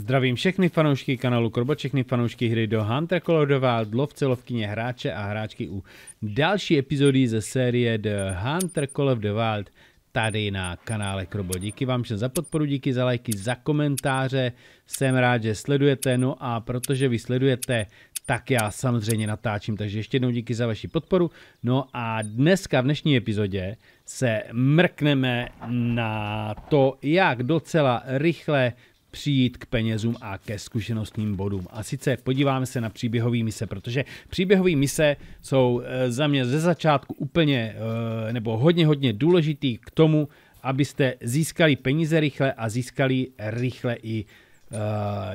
Zdravím všechny fanoušky kanálu Korbo, všechny fanoušky hry do Hunter Wild, lovce, lovkyně, hráče a hráčky u další epizody ze série The Hunter Call of the Wild tady na kanále Krobo. Díky vám všem za podporu, díky za lajky, za komentáře, jsem rád, že sledujete, no a protože vy sledujete, tak já samozřejmě natáčím, takže ještě jednou díky za vaši podporu. No a dneska v dnešní epizodě se mrkneme na to, jak docela rychle přijít k penězům a ke zkušenostním bodům. A sice podíváme se na příběhové mise, protože příběhové mise jsou eh, za mě ze začátku úplně eh, nebo hodně, hodně důležitý k tomu, abyste získali peníze rychle a získali rychle i uh,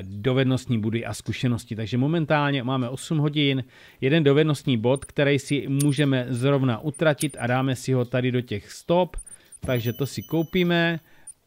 dovednostní body a zkušenosti. Takže momentálně máme 8 hodin, jeden dovednostní bod, který si můžeme zrovna utratit a dáme si ho tady do těch stop, takže to si koupíme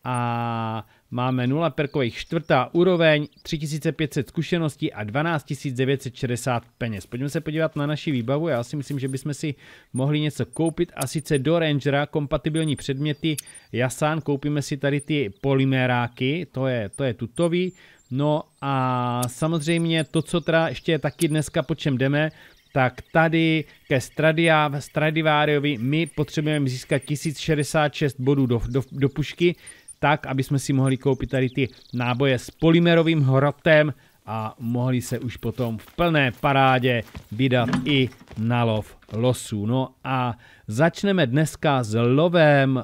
a máme 0 perkových čtvrtá úroveň, 3500 zkušeností a 12960 peněz. Pojďme se podívat na naši výbavu, já si myslím, že bychom si mohli něco koupit a sice do Rangera kompatibilní předměty Jasan, koupíme si tady ty polymeráky, to je, to je tutový, no a samozřejmě to, co teda ještě je taky dneska po čem jdeme, tak tady ke Stradia, Stradiváriovi my potřebujeme získat 1066 bodů do, do, do pušky, tak, aby jsme si mohli koupit tady ty náboje s polymerovým hrotem a mohli se už potom v plné parádě vydat i na lov losů. No a začneme dneska s lovem uh,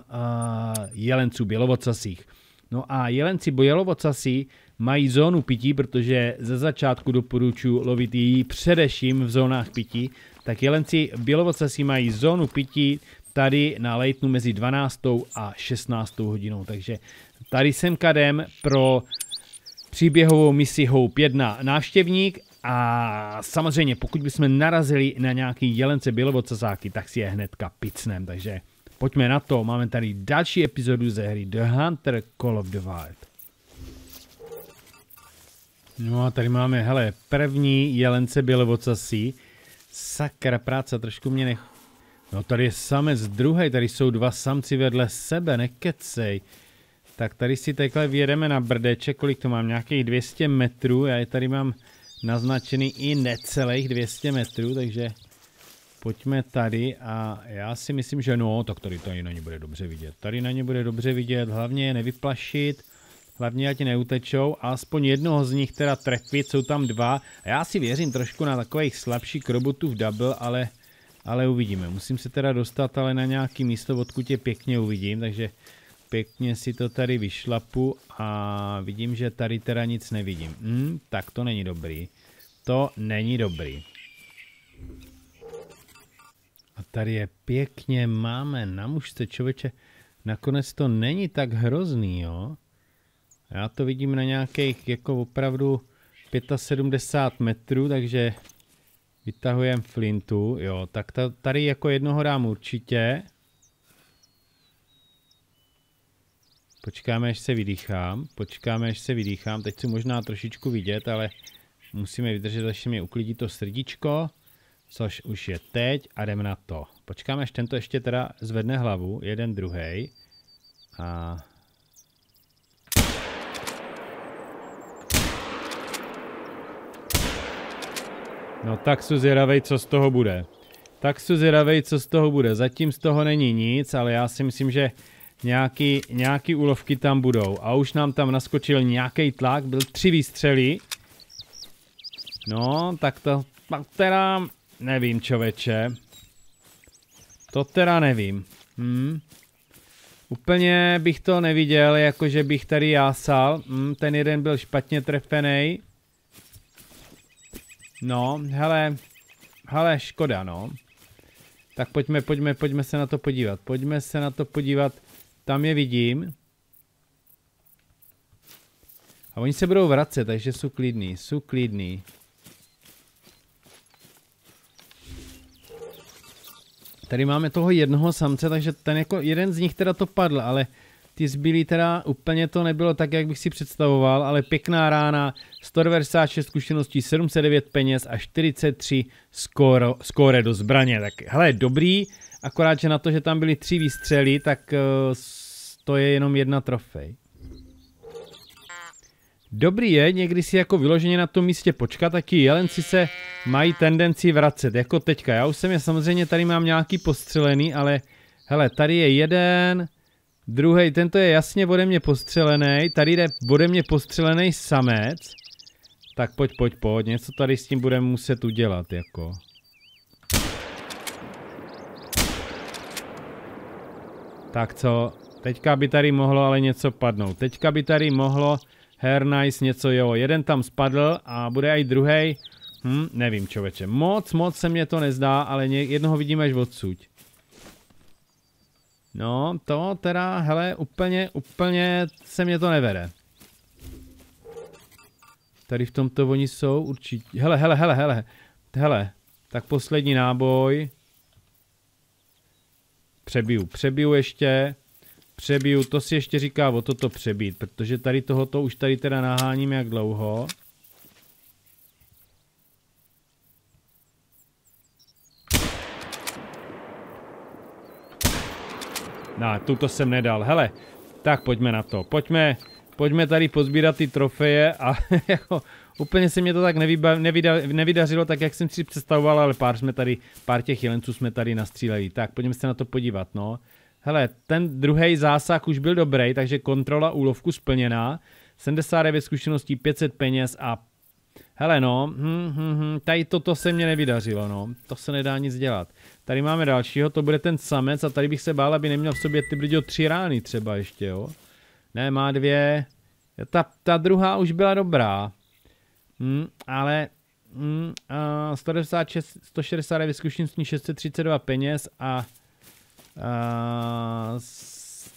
jelenců bělovocasích. No a jelenci bělovocasí mají zónu pití, protože ze začátku doporučuji lovit ji především v zónách pití, tak jelenci bělovocasí mají zónu pití tady na lejtnu mezi 12. a 16. hodinou. Takže tady jsem kadem pro příběhovou misi Hope 1 návštěvník a samozřejmě pokud bychom narazili na nějaký jelence bělovocasáky, tak si je hnedka picnem. Takže pojďme na to. Máme tady další epizodu ze hry The Hunter Call of the Wild. No a tady máme, hele, první jelence bělovocasí. Sakra práce, trošku mě nech... No tady je samec druhý, tady jsou dva samci vedle sebe, nekecej. Tak tady si takhle vyjedeme na brdeče, kolik to mám, nějakých 200 metrů, já je tady mám naznačený i necelých 200 metrů, takže pojďme tady a já si myslím, že no, tak tady tady na ně bude dobře vidět. Tady na ně bude dobře vidět, hlavně je nevyplašit, hlavně ať neutečou, aspoň jednoho z nich teda trefit, jsou tam dva. A já si věřím trošku na takových slabších robotů v double, ale ale uvidíme. Musím se teda dostat ale na nějaký místo, odkud je pěkně uvidím, takže pěkně si to tady vyšlapu a vidím, že tady teda nic nevidím. Hmm, tak to není dobrý. To není dobrý. A tady je pěkně, máme na mužce, člověče. Nakonec to není tak hrozný, jo. Já to vidím na nějakých jako opravdu 75 metrů, takže Vytahujeme flintu, jo, tak tady jako jednoho dám určitě. Počkáme, až se vydýchám, počkáme, až se vydýchám, teď si možná trošičku vidět, ale musíme vydržet, až mi uklidí to srdíčko, což už je teď a jdeme na to. Počkáme, až tento ještě teda zvedne hlavu, jeden druhý. A No tak jsou zvědavej, co z toho bude. Tak jsou zvědavej, co z toho bude. Zatím z toho není nic, ale já si myslím, že nějaký, nějaký úlovky tam budou. A už nám tam naskočil nějaký tlak, byl tři výstřely. No, tak to tak teda nevím, čověče. To teda nevím. Hm. Úplně bych to neviděl, jakože bych tady jásal. Hm, ten jeden byl špatně trefený. No, hele, hele, škoda, no. Tak pojďme, pojďme, pojďme se na to podívat. Pojďme se na to podívat. Tam je vidím. A oni se budou vracet, takže jsou klidný, jsou klidný. Tady máme toho jednoho samce, takže ten jako jeden z nich teda to padl, ale ty zbylí teda úplně to nebylo tak, jak bych si představoval, ale pěkná rána, 196 zkušeností, 709 peněz a 43 skóre, skóre do zbraně. Tak hele, dobrý, akorát, že na to, že tam byly tři výstřely, tak uh, to je jenom jedna trofej. Dobrý je někdy si jako vyloženě na tom místě počkat, taky jelenci se mají tendenci vracet, jako teďka. Já už jsem je samozřejmě tady mám nějaký postřelený, ale hele, tady je jeden, druhý, tento je jasně ode mě postřelený, tady jde ode mě postřelený samec. Tak pojď, pojď, pojď, něco tady s tím budeme muset udělat, jako. Tak co, teďka by tady mohlo ale něco padnout. Teďka by tady mohlo Hair nice, něco jo, jeden tam spadl a bude i druhý. Hm, nevím člověče, moc, moc se mně to nezdá, ale jednoho vidíme až odsud. No, to teda, hele, úplně, úplně se mě to nevede. Tady v tomto oni jsou určitě, hele, hele, hele, hele, hele, tak poslední náboj. Přebiju, přebiju ještě. Přebiju, to si ještě říká o toto přebít, protože tady tohoto už tady teda naháním jak dlouho. No, tuto jsem nedal. Hele, tak pojďme na to. Pojďme, pojďme tady pozbírat ty trofeje a jako úplně se mě to tak nevyba, nevyda, nevydařilo tak, jak jsem si představoval, ale pár jsme tady, pár těch jelenců jsme tady nastříleli. Tak, pojďme se na to podívat, no. Hele, ten druhý zásah už byl dobrý, takže kontrola úlovku splněná. 79 zkušeností, 500 peněz a hele no, hm, hm, hm, tady toto se mě nevydařilo, no. To se nedá nic dělat. Tady máme dalšího, to bude ten samec a tady bych se bál, aby neměl v sobě ty brďo tři rány třeba ještě, jo. Ne, má dvě. Ta, ta druhá už byla dobrá. Hm, ale hm, uh, 196, 169 zkušeností, 632 peněz a Uh,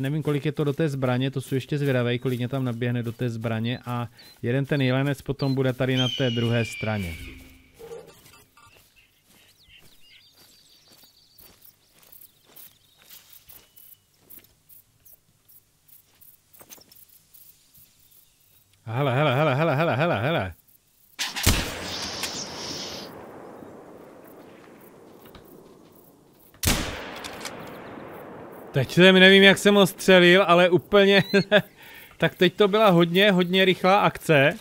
nevím, kolik je to do té zbraně, to jsou ještě zvědavé, kolik mě tam naběhne do té zbraně a jeden ten jelenec potom bude tady na té druhé straně. Hele, hele, hele, hele, hele, hele, hele. Teď jsem nevím, jak jsem ho střelil, ale úplně... tak teď to byla hodně, hodně rychlá akce.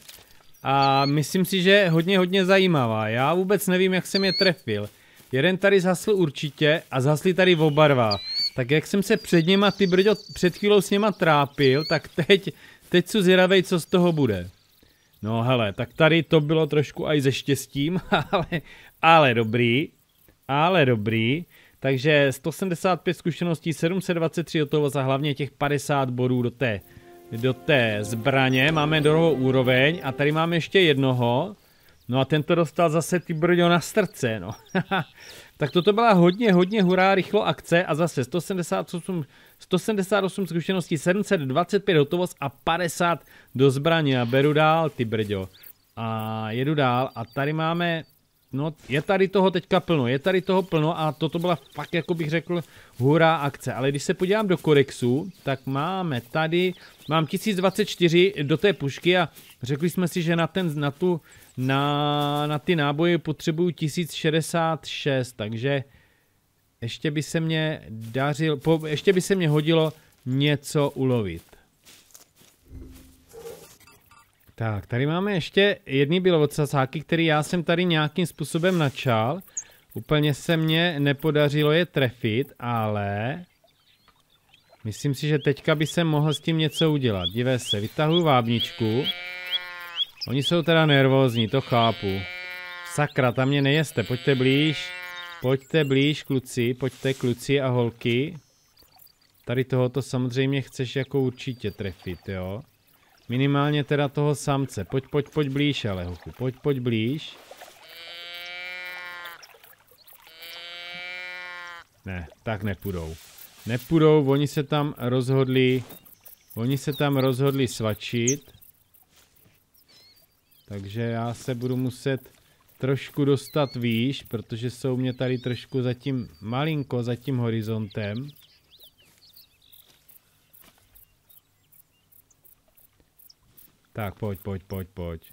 A myslím si, že hodně, hodně zajímavá. Já vůbec nevím, jak jsem je trefil. Jeden tady zhasl určitě a zhasli tady oba dva. Tak jak jsem se před něma, ty brďo, před chvílou s něma trápil, tak teď, teď jsou zvědavej, co z toho bude. No hele, tak tady to bylo trošku aj ze štěstím, ale, ale dobrý. Ale dobrý. Takže 175 zkušeností, 723 hotovost a hlavně těch 50 bodů do té, do té zbraně. Máme druhou úroveň a tady máme ještě jednoho. No a tento dostal zase ty brďo na srdce, no. tak toto byla hodně, hodně hurá rychlo akce a zase 178, 178 zkušeností, 725 hotovost a 50 do zbraně a beru dál ty brďo. A jedu dál a tady máme No, je tady toho teďka plno, je tady toho plno a toto byla fakt, jako bych řekl, hurá akce. Ale když se podívám do kodexu, tak máme tady, mám 1024 do té pušky a řekli jsme si, že na, ten, na, tu, na, na ty náboje potřebuju 1066, takže ještě by se mě dařil, po, ještě by se mě hodilo něco ulovit. Tak, tady máme ještě jedný bílovocacáky, který já jsem tady nějakým způsobem načal. Úplně se mně nepodařilo je trefit, ale... Myslím si, že teďka by se mohl s tím něco udělat. Dívej se, vytahuji vábničku. Oni jsou teda nervózní, to chápu. Sakra, tam mě nejeste, pojďte blíž. Pojďte blíž, kluci, pojďte kluci a holky. Tady tohoto samozřejmě chceš jako určitě trefit, jo. Minimálně teda toho samce. Pojď, pojď, pojď blíž, ale hochu. Pojď, pojď blíž. Ne, tak nepůjdou. Nepůjdou, oni se tam rozhodli, oni se tam rozhodli svačit. Takže já se budu muset trošku dostat výš, protože jsou mě tady trošku zatím malinko za tím horizontem. Tak, pojď, pojď, pojď, pojď.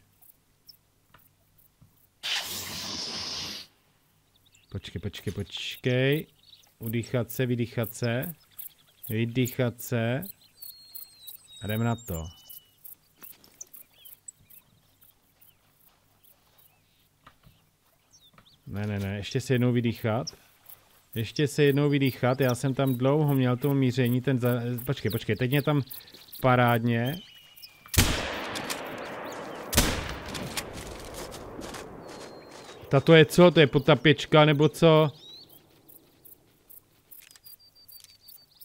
Počkej, počkej, počkej. Udýchat se, vydýchat se. Vydýchat se. Jdem na to. Ne, ne, ne, ještě se jednou vydýchat. Ještě se jednou vydýchat, já jsem tam dlouho měl to míření, ten za... Počkej, počkej, teď mě tam parádně. Tato je co? To je potapěčka nebo co?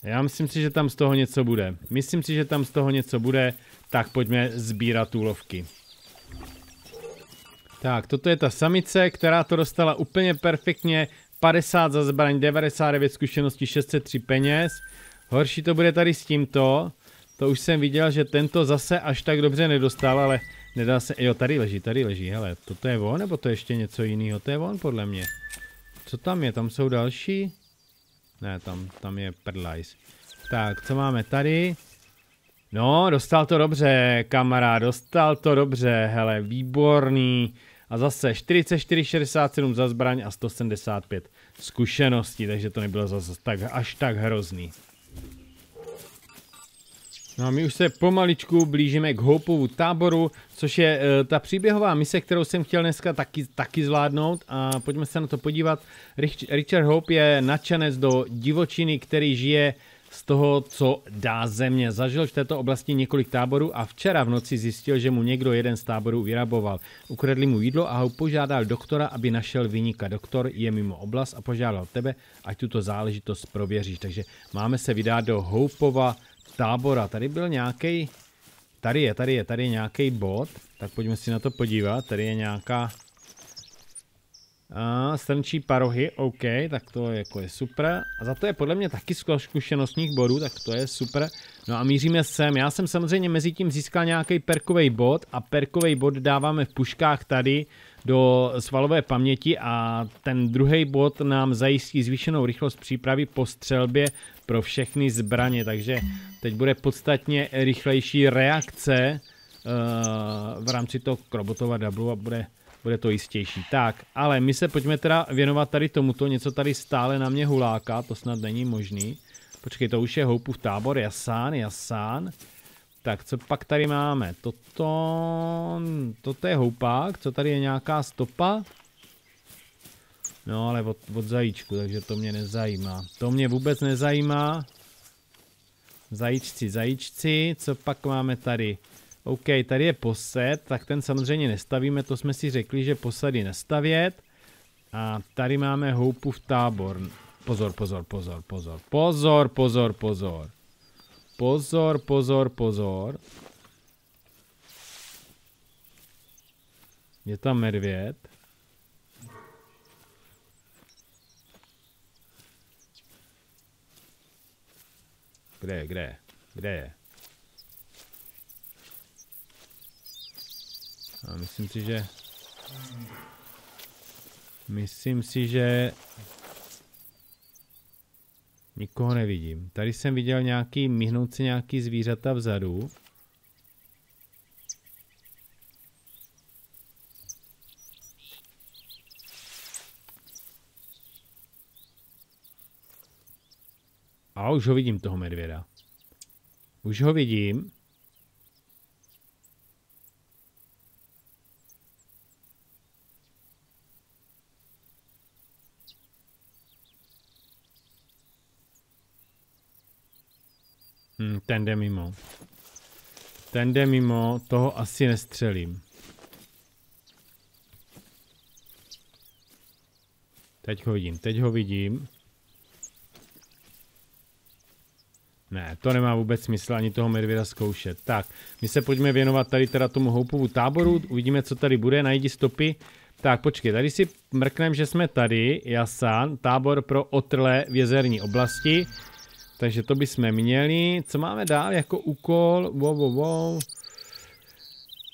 Já myslím si, že tam z toho něco bude. Myslím si, že tam z toho něco bude, tak pojďme sbírat úlovky. Tak, toto je ta samice, která to dostala úplně perfektně. 50 za zbraň, 99 zkušeností, 603 peněz. Horší to bude tady s tímto. To už jsem viděl, že tento zase až tak dobře nedostal, ale nedá se... Jo, tady leží, tady leží, hele. Toto je on, nebo to je ještě něco jiného? To je on, podle mě. Co tam je? Tam jsou další? Ne, tam, tam je prdlajs. Tak, co máme tady? No, dostal to dobře, kamarád, dostal to dobře, hele, výborný. A zase 44, 67 za zbraň a 175 zkušeností, takže to nebylo zase tak, až tak hrozný. No a my už se pomaličku blížíme k Hopeovu táboru, což je uh, ta příběhová mise, kterou jsem chtěl dneska taky, taky zvládnout a pojďme se na to podívat. Rich, Richard Hope je nadšenec do divočiny, který žije z toho, co dá země. Zažil v této oblasti několik táborů a včera v noci zjistil, že mu někdo jeden z táborů vyraboval. Ukradli mu jídlo a ho požádal doktora, aby našel vyníka. Doktor je mimo oblast a požádal tebe, ať tuto záležitost prověříš. Takže máme se vydat do Houpova tábora. Tady byl nějaký, tady je, tady je, tady je nějaký bod, tak pojďme si na to podívat. Tady je nějaká a, strnčí parohy, OK, tak to jako je super. A za to je podle mě taky zkušenostních bodů, tak to je super. No a míříme sem. Já jsem samozřejmě mezi tím získal nějaký perkový bod a perkový bod dáváme v puškách tady do svalové paměti a ten druhý bod nám zajistí zvýšenou rychlost přípravy po střelbě pro všechny zbraně, takže teď bude podstatně rychlejší reakce uh, v rámci toho krobotova double a bude bude to jistější. Tak, ale my se pojďme teda věnovat tady tomuto, něco tady stále na mě huláka, to snad není možný. Počkej, to už je Houpův tábor, jasán, jasán. Tak, co pak tady máme? Toto, toto je houpák, co tady je nějaká stopa? No, ale od, od zajíčku, takže to mě nezajímá. To mě vůbec nezajímá. Zajíčci, zajíčci, co pak máme tady? OK, tady je posed, tak ten samozřejmě nestavíme, to jsme si řekli, že posady nestavět. A tady máme v tábor. Pozor, pozor, pozor, pozor. Pozor, pozor, pozor. Pozor, pozor, pozor. Je tam medvěd. Kde je, kde je? Kde je? A myslím si, že... Myslím si, že... Nikoho nevidím. Tady jsem viděl nějaký, myhnout se nějaký zvířata vzadu. A už ho vidím, toho medvěda. Už ho vidím. Hmm, ten jde mimo. Ten jde mimo, toho asi nestřelím. Teď ho vidím, teď ho vidím. Ne, to nemá vůbec smysl ani toho medvěda zkoušet. Tak, my se pojďme věnovat tady teda tomu houpovu táboru, uvidíme, co tady bude, najdi stopy. Tak, počkej, tady si mrknem, že jsme tady, Jasan, tábor pro otrlé v jezerní oblasti. Takže to bychom měli. Co máme dál jako úkol? Wow, wow, wow.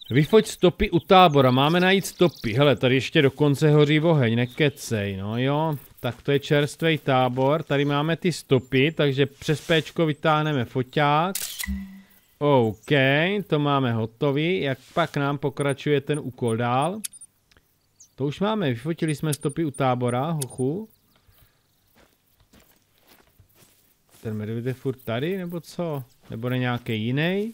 Vyfoť stopy u tábora, máme najít stopy. Hele, tady ještě dokonce hoří oheň, nekecej, no jo. Tak to je čerstvý tábor, tady máme ty stopy, takže přes péčko vytáhneme foťák. OK, to máme hotový. Jak pak nám pokračuje ten úkol dál? To už máme, vyfotili jsme stopy u tábora, hochu. Ten medvěd je furt tady, nebo co? Nebo ne nějaký jiný?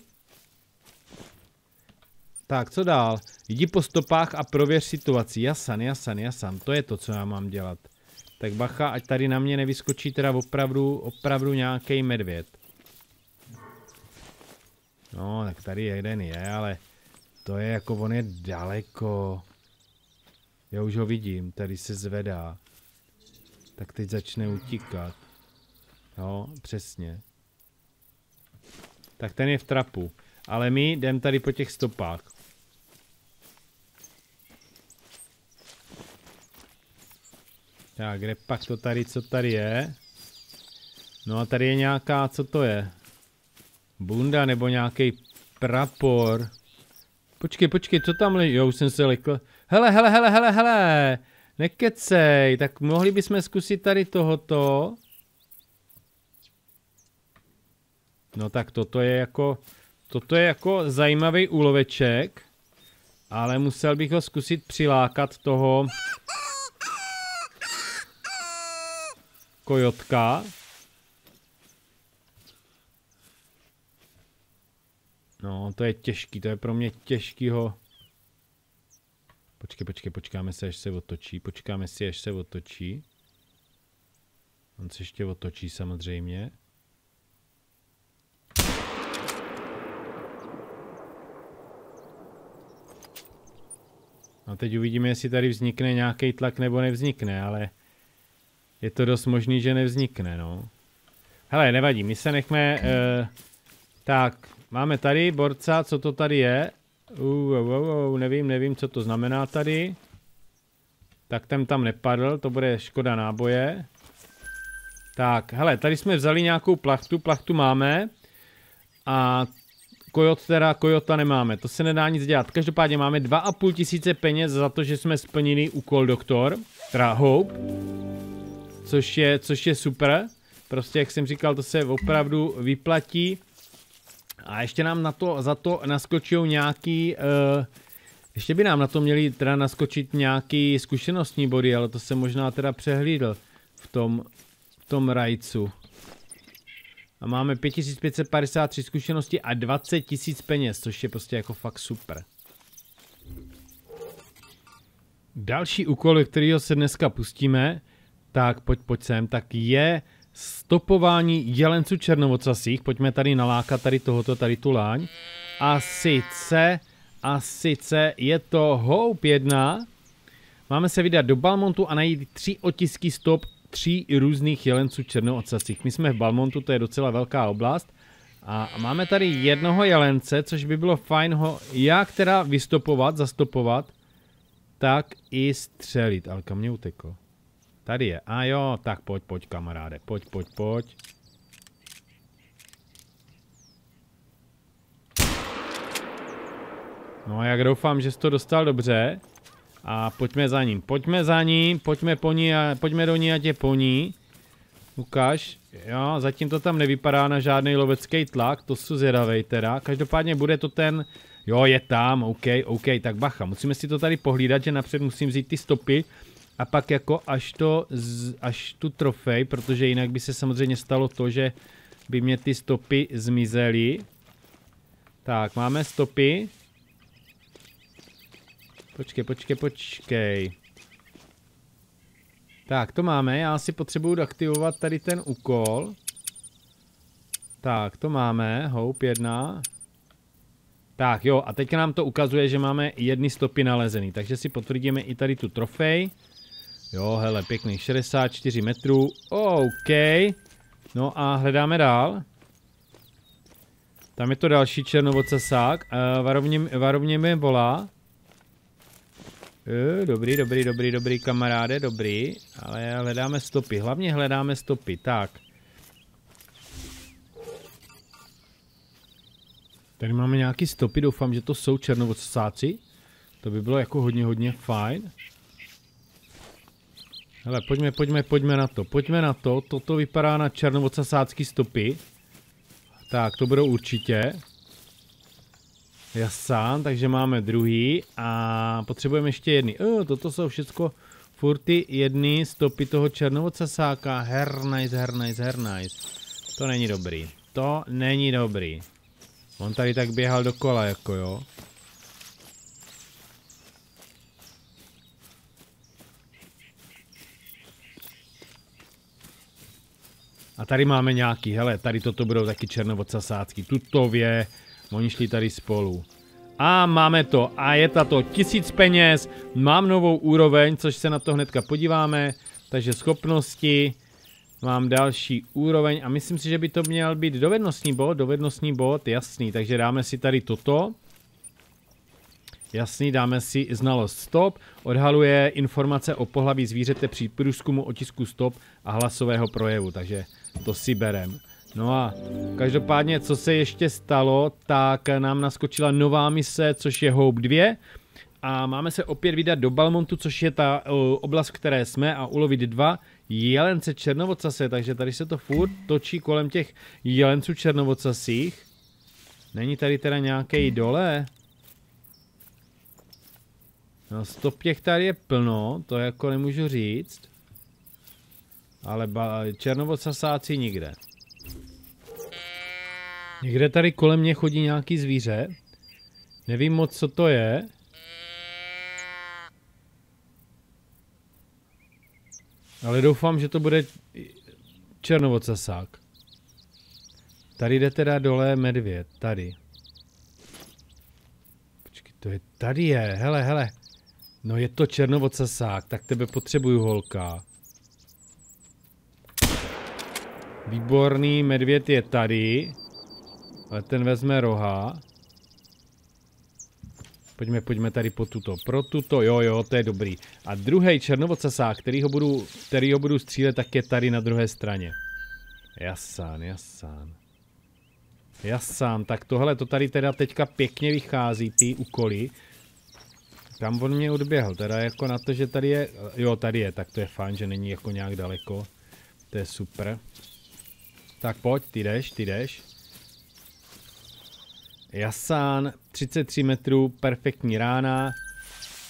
Tak, co dál? Jdi po stopách a prověř situaci. Jasan, jasan, jasan. To je to, co já mám dělat. Tak bacha, ať tady na mě nevyskočí teda opravdu, opravdu nějaký medvěd. No, tak tady jeden je, ale to je jako, on je daleko. Já už ho vidím, tady se zvedá. Tak teď začne utíkat. Jo, přesně. Tak ten je v trapu. Ale my jdem tady po těch stopách. Tak, kde pak to tady, co tady je? No a tady je nějaká, co to je? Bunda nebo nějaký prapor. Počkej, počkej, co tam leží? Jo, už jsem se lekl. Hele, hele, hele, hele, hele. Nekecej, tak mohli bychom zkusit tady tohoto. No tak toto je jako, toto je jako zajímavý úloveček. Ale musel bych ho zkusit přilákat toho kojotka. No, to je těžký, to je pro mě těžkýho. Počkej, počkej, počkáme se, až se otočí. Počkáme si, až se otočí. On se ještě otočí samozřejmě. No teď uvidíme, jestli tady vznikne nějaký tlak nebo nevznikne, ale je to dost možný, že nevznikne, no. Hele, nevadí, my se nechme... Uh, tak, máme tady borca, co to tady je? Uh, uh, uh, uh, nevím, nevím, co to znamená tady. Tak ten tam nepadl, to bude škoda náboje. Tak, hele, tady jsme vzali nějakou plachtu, plachtu máme. A kojot teda, kojota nemáme, to se nedá nic dělat. Každopádně máme 2,5 tisíce peněz za to, že jsme splnili úkol doktor, teda Hope. Což je, což je super. Prostě, jak jsem říkal, to se opravdu vyplatí. A ještě nám na to, za to naskočí nějaký, uh, ještě by nám na to měli teda naskočit nějaký zkušenostní body, ale to jsem možná teda přehlídl v tom, v tom rajcu. A máme 5553 zkušeností a 20 000 peněz, což je prostě jako fakt super. Další úkol, kterýho se dneska pustíme, tak pojď, pojď sem, tak je stopování jelenců černovocasých. Pojďme tady nalákat tady tohoto, tady tu láň. A sice, a sice je to Hope 1. Máme se vydat do Balmontu a najít tři otisky stop tří různých jelenců černoocasích. My jsme v Balmontu, to je docela velká oblast. A máme tady jednoho jelence, což by bylo fajn ho jak teda vystopovat, zastopovat, tak i střelit. Ale kam mě utekl? Tady je. A jo, tak pojď, pojď kamaráde. Pojď, pojď, pojď. No a jak doufám, že jsi to dostal dobře. A pojďme za ním. Pojďme za ním, pojďme po ní a, pojďme do ní a tě po ní. Ukáž. Jo, zatím to tam nevypadá na žádný lovecký tlak, to jsou zvědavej teda. Každopádně bude to ten, jo je tam, OK, OK, tak bacha. Musíme si to tady pohlídat, že napřed musím vzít ty stopy a pak jako až to, z, až tu trofej, protože jinak by se samozřejmě stalo to, že by mě ty stopy zmizely. Tak, máme stopy. Počkej, počkej, počkej. Tak, to máme, já si potřebuju aktivovat tady ten úkol. Tak, to máme, Hope 1. Tak jo, a teďka nám to ukazuje, že máme jedny stopy nalezený, takže si potvrdíme i tady tu trofej. Jo, hele, pěkný, 64 metrů, OK. No a hledáme dál. Tam je to další černovocasák, uh, varovně, varovně mi volá. Uh, dobrý, dobrý, dobrý, dobrý kamaráde, dobrý, ale hledáme stopy, hlavně hledáme stopy, tak. Tady máme nějaký stopy, doufám, že to jsou černovocasáci. To by bylo jako hodně, hodně fajn. Hele, pojďme, pojďme, pojďme na to, pojďme na to. Toto vypadá na černovocasácký stopy. Tak, to budou určitě. Jasán, takže máme druhý a potřebujeme ještě jedny. E, toto jsou všecko furty jedny stopy toho černého cesáka. Her nice, her nice, her nice. To není dobrý. To není dobrý. On tady tak běhal dokola, jako jo. A tady máme nějaký, hele, tady toto budou taky Tuto ví oni šli tady spolu. A máme to, a je tato tisíc peněz, mám novou úroveň, což se na to hnedka podíváme, takže schopnosti, mám další úroveň. A myslím si, že by to měl být dovednostní bod, dovednostní bod, jasný, takže dáme si tady toto. Jasný, dáme si znalost stop, odhaluje informace o pohlaví zvířete při průzkumu otisku stop a hlasového projevu, takže to si berem. No a každopádně, co se ještě stalo, tak nám naskočila nová mise, což je Hope 2. A máme se opět vydat do Balmontu, což je ta uh, oblast, v které jsme, a ulovit dva jelence černovocase, takže tady se to furt točí kolem těch jelenců černovocasích. Není tady teda nějaký dole? No stop těch tady je plno, to jako nemůžu říct. Ale černovocasáci nikde. Někde tady kolem mě chodí nějaký zvíře. Nevím moc, co to je. Ale doufám, že to bude černovocasák. Tady jde teda dole medvěd, tady. Počkej, to je, tady je, hele, hele. No je to černovocasák, tak tebe potřebuju, holka. Výborný medvěd je tady. Ale ten vezme roha. Pojďme, pojďme tady po tuto. Pro tuto, jo, jo, to je dobrý. A druhý černovocasák, který ho budu, který ho budu střílet, tak je tady na druhé straně. Jasán, jasán. Jasán, tak tohle, to tady teda teďka pěkně vychází, ty úkoly. Kam on mě odběhl, teda jako na to, že tady je, jo, tady je, tak to je fajn, že není jako nějak daleko. To je super. Tak pojď, ty jdeš, ty jdeš. Jasán, 33 metrů, perfektní rána.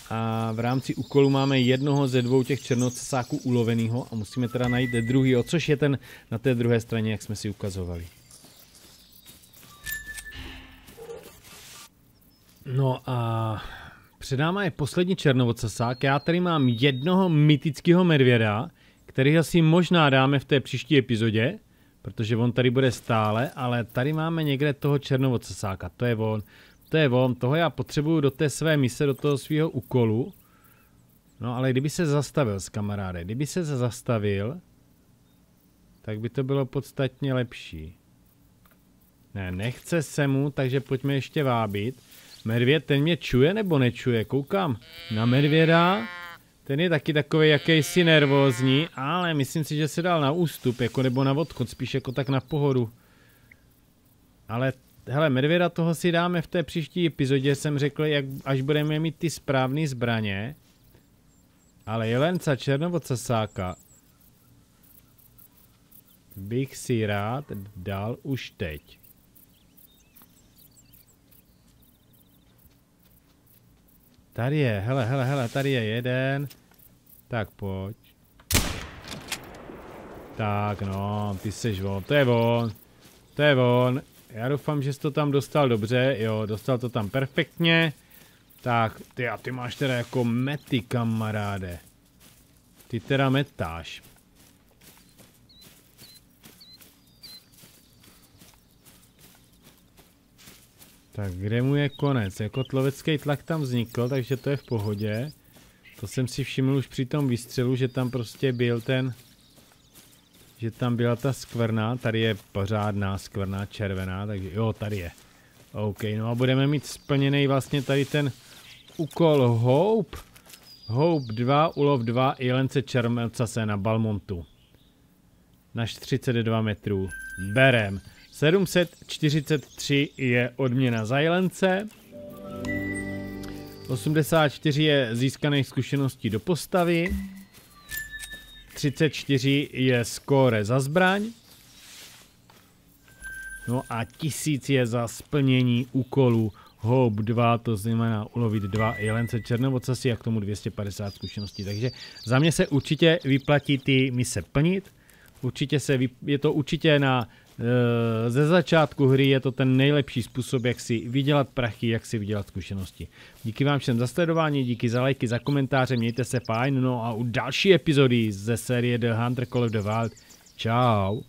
A v rámci úkolu máme jednoho ze dvou těch černocesáků uloveného a musíme teda najít druhý, což je ten na té druhé straně, jak jsme si ukazovali. No a před náma je poslední černovocesák. Já tady mám jednoho mytického medvěda, který asi možná dáme v té příští epizodě protože on tady bude stále, ale tady máme někde toho černovocesáka, to je on, to je on, toho já potřebuju do té své mise, do toho svého úkolu, no ale kdyby se zastavil s kamaráde, kdyby se zastavil, tak by to bylo podstatně lepší. Ne, nechce se mu, takže pojďme ještě vábit. Medvěd, ten mě čuje nebo nečuje? Koukám na medvěda. Ten je taky takový jakýsi nervózní, ale myslím si, že se dal na ústup, jako nebo na odchod, spíš jako tak na pohodu. Ale hele, medvěda toho si dáme v té příští epizodě, jsem řekl, jak, až budeme mít ty správné zbraně. Ale jelenca černovocasáka bych si rád dal už teď. Tady je, hele, hele, hele, tady je jeden. Tak pojď. Tak no, ty seš on, to je on. To je on. Já doufám, že jsi to tam dostal dobře, jo, dostal to tam perfektně. Tak, ty a ty máš teda jako mety, kamaráde. Ty teda metáš. Tak kde mu je konec? Jako tlovecký tlak tam vznikl, takže to je v pohodě. To jsem si všiml už při tom výstřelu, že tam prostě byl ten... Že tam byla ta skvrna, tady je pořádná skvrna červená, takže jo, tady je. OK, no a budeme mít splněný vlastně tady ten úkol Hope. Hope 2, ulov 2, jelence čermelcase na Balmontu. Na 32 metrů. Berem. 743 je odměna za jelence. 84 je získaných zkušeností do postavy. 34 je skóre za zbraň. No a 1000 je za splnění úkolu Hope 2, to znamená ulovit dva jelence černovocasy a k tomu 250 zkušeností. Takže za mě se určitě vyplatí ty mise plnit. Určitě se, je to určitě na ze začátku hry je to ten nejlepší způsob, jak si vydělat prachy, jak si vydělat zkušenosti. Díky vám všem za sledování, díky za lajky, za komentáře, mějte se fajn, no a u další epizody ze série The Hunter Call of the Wild. Ciao.